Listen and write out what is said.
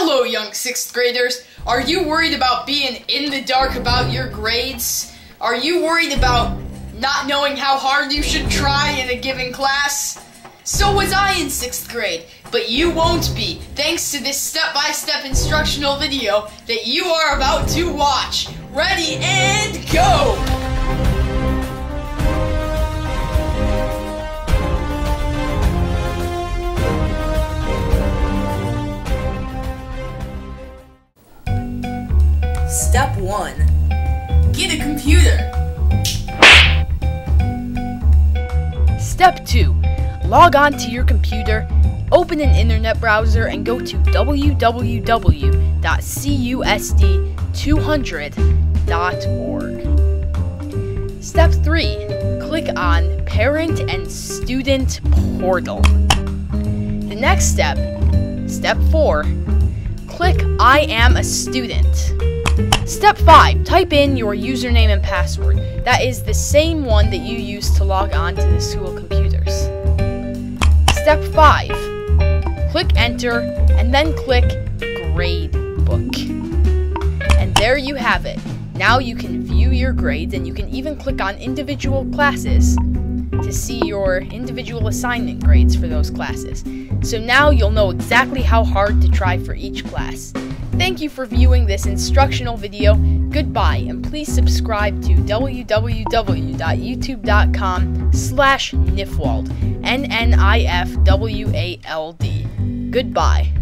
Hello, young sixth graders. Are you worried about being in the dark about your grades? Are you worried about not knowing how hard you should try in a given class? So was I in sixth grade, but you won't be thanks to this step by step instructional video that you are about to watch. Ready and go! Step 1. Get a computer. Step 2. Log on to your computer, open an internet browser, and go to www.cusd200.org. Step 3. Click on Parent and Student Portal. The next step, Step 4. Click I am a student. Step 5. Type in your username and password. That is the same one that you use to log on to the school computers. Step 5. Click enter and then click grade book. And there you have it. Now you can view your grades and you can even click on individual classes to see your individual assignment grades for those classes. So now you'll know exactly how hard to try for each class. Thank you for viewing this instructional video. Goodbye, and please subscribe to www.youtube.com slash nifwald, N-N-I-F-W-A-L-D. Goodbye.